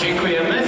Dziękujemy.